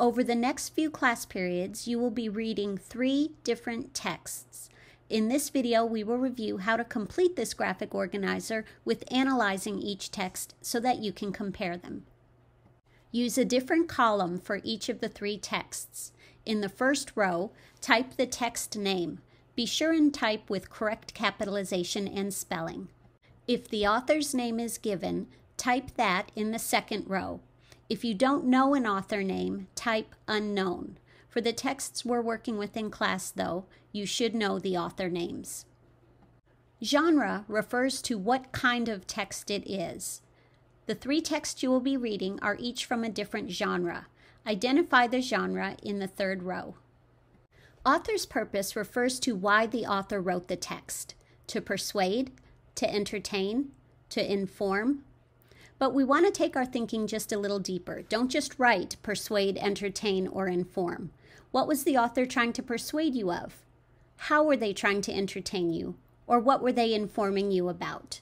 Over the next few class periods, you will be reading three different texts. In this video, we will review how to complete this graphic organizer with analyzing each text so that you can compare them. Use a different column for each of the three texts. In the first row, type the text name. Be sure and type with correct capitalization and spelling. If the author's name is given, type that in the second row. If you don't know an author name, type unknown. For the texts we're working with in class, though, you should know the author names. Genre refers to what kind of text it is. The three texts you will be reading are each from a different genre. Identify the genre in the third row. Author's purpose refers to why the author wrote the text to persuade, to entertain, to inform. But we want to take our thinking just a little deeper. Don't just write, persuade, entertain, or inform. What was the author trying to persuade you of? How were they trying to entertain you? Or what were they informing you about?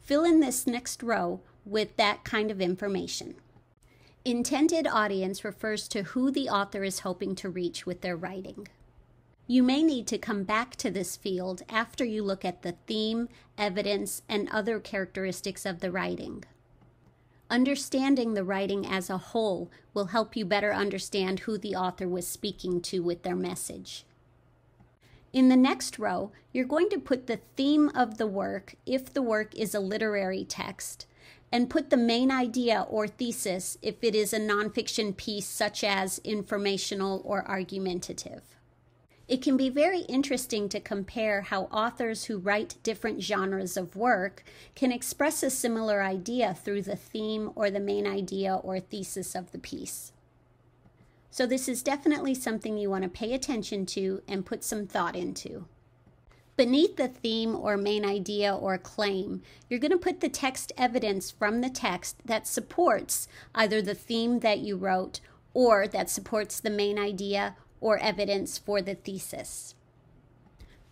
Fill in this next row with that kind of information. Intended audience refers to who the author is hoping to reach with their writing. You may need to come back to this field after you look at the theme, evidence, and other characteristics of the writing. Understanding the writing as a whole will help you better understand who the author was speaking to with their message. In the next row, you're going to put the theme of the work if the work is a literary text, and put the main idea or thesis if it is a nonfiction piece such as informational or argumentative. It can be very interesting to compare how authors who write different genres of work can express a similar idea through the theme or the main idea or thesis of the piece. So, this is definitely something you want to pay attention to and put some thought into. Beneath the theme or main idea or claim, you're going to put the text evidence from the text that supports either the theme that you wrote or that supports the main idea or evidence for the thesis.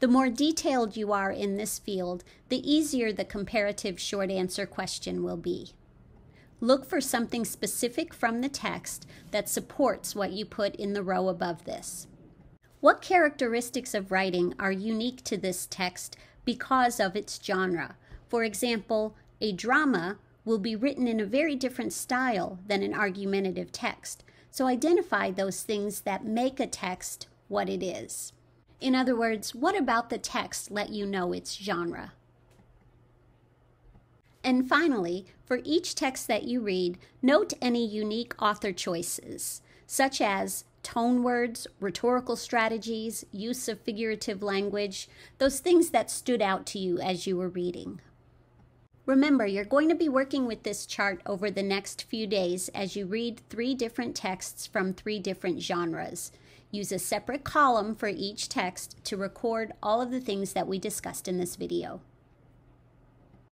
The more detailed you are in this field, the easier the comparative short answer question will be. Look for something specific from the text that supports what you put in the row above this. What characteristics of writing are unique to this text because of its genre? For example, a drama will be written in a very different style than an argumentative text, so identify those things that make a text what it is. In other words, what about the text let you know its genre? And finally, for each text that you read, note any unique author choices, such as tone words, rhetorical strategies, use of figurative language, those things that stood out to you as you were reading. Remember, you're going to be working with this chart over the next few days as you read three different texts from three different genres. Use a separate column for each text to record all of the things that we discussed in this video.